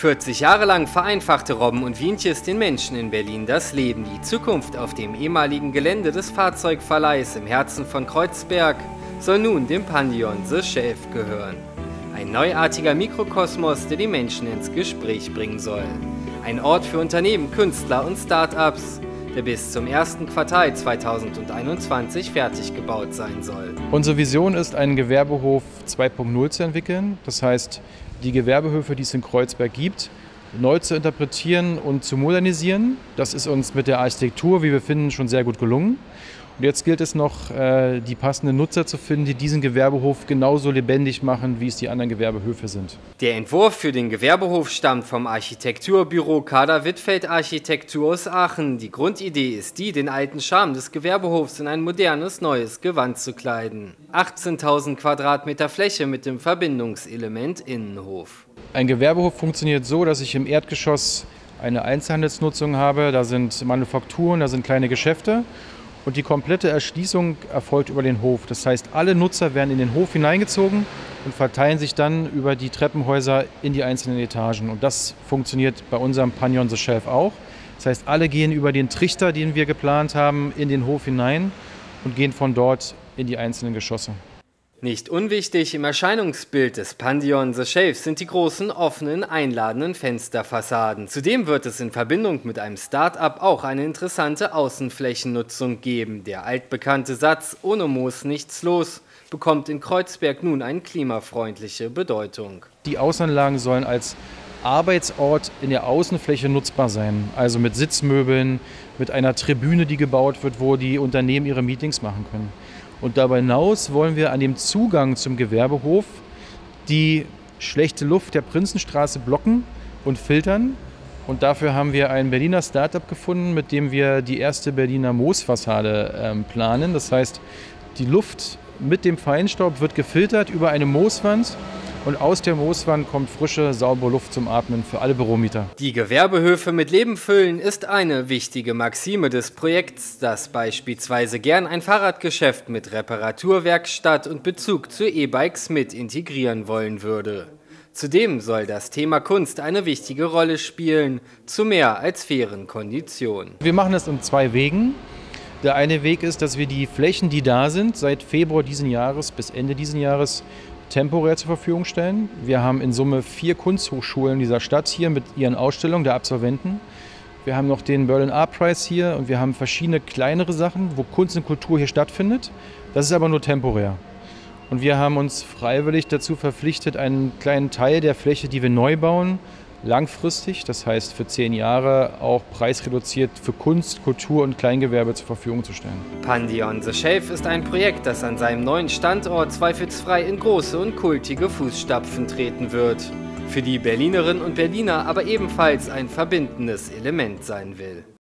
40 Jahre lang vereinfachte Robben und Wientjes den Menschen in Berlin das Leben. Die Zukunft auf dem ehemaligen Gelände des Fahrzeugverleihs im Herzen von Kreuzberg soll nun dem Pandion The Shelf gehören. Ein neuartiger Mikrokosmos, der die Menschen ins Gespräch bringen soll. Ein Ort für Unternehmen, Künstler und Start-ups, der bis zum ersten Quartal 2021 fertig gebaut sein soll. Unsere Vision ist, einen Gewerbehof 2.0 zu entwickeln. Das heißt, die Gewerbehöfe, die es in Kreuzberg gibt, neu zu interpretieren und zu modernisieren. Das ist uns mit der Architektur, wie wir finden, schon sehr gut gelungen. Und jetzt gilt es noch, äh, die passenden Nutzer zu finden, die diesen Gewerbehof genauso lebendig machen, wie es die anderen Gewerbehöfe sind. Der Entwurf für den Gewerbehof stammt vom Architekturbüro Kader Wittfeld Architektur aus Aachen. Die Grundidee ist die, den alten Charme des Gewerbehofs in ein modernes, neues Gewand zu kleiden. 18.000 Quadratmeter Fläche mit dem Verbindungselement Innenhof. Ein Gewerbehof funktioniert so, dass ich im Erdgeschoss eine Einzelhandelsnutzung habe. Da sind Manufakturen, da sind kleine Geschäfte und die komplette Erschließung erfolgt über den Hof. Das heißt, alle Nutzer werden in den Hof hineingezogen und verteilen sich dann über die Treppenhäuser in die einzelnen Etagen. Und das funktioniert bei unserem Panion the Shelf auch. Das heißt, alle gehen über den Trichter, den wir geplant haben, in den Hof hinein und gehen von dort in die einzelnen Geschosse. Nicht unwichtig im Erscheinungsbild des Pandion The Shave sind die großen, offenen, einladenden Fensterfassaden. Zudem wird es in Verbindung mit einem Start-up auch eine interessante Außenflächennutzung geben. Der altbekannte Satz ohne Moos nichts los bekommt in Kreuzberg nun eine klimafreundliche Bedeutung. Die Außenanlagen sollen als Arbeitsort in der Außenfläche nutzbar sein. Also mit Sitzmöbeln, mit einer Tribüne, die gebaut wird, wo die Unternehmen ihre Meetings machen können. Und darüber hinaus wollen wir an dem Zugang zum Gewerbehof die schlechte Luft der Prinzenstraße blocken und filtern. Und dafür haben wir ein Berliner Startup gefunden, mit dem wir die erste Berliner Moosfassade ähm, planen. Das heißt, die Luft mit dem Feinstaub wird gefiltert über eine Mooswand und aus der Mooswand kommt frische, saubere Luft zum Atmen für alle Büromieter. Die Gewerbehöfe mit Leben füllen ist eine wichtige Maxime des Projekts, das beispielsweise gern ein Fahrradgeschäft mit Reparaturwerkstatt und Bezug zu E-Bikes mit integrieren wollen würde. Zudem soll das Thema Kunst eine wichtige Rolle spielen, zu mehr als fairen Konditionen. Wir machen das in zwei Wegen. Der eine Weg ist, dass wir die Flächen, die da sind, seit Februar diesen Jahres bis Ende diesen Jahres temporär zur Verfügung stellen. Wir haben in Summe vier Kunsthochschulen dieser Stadt hier mit ihren Ausstellungen der Absolventen. Wir haben noch den Berlin Art Prize hier und wir haben verschiedene kleinere Sachen, wo Kunst und Kultur hier stattfindet. Das ist aber nur temporär. Und wir haben uns freiwillig dazu verpflichtet, einen kleinen Teil der Fläche, die wir neu bauen, langfristig, das heißt für zehn Jahre, auch preisreduziert für Kunst, Kultur und Kleingewerbe zur Verfügung zu stellen. Pandion the Shave ist ein Projekt, das an seinem neuen Standort zweifelsfrei in große und kultige Fußstapfen treten wird. Für die Berlinerinnen und Berliner aber ebenfalls ein verbindendes Element sein will.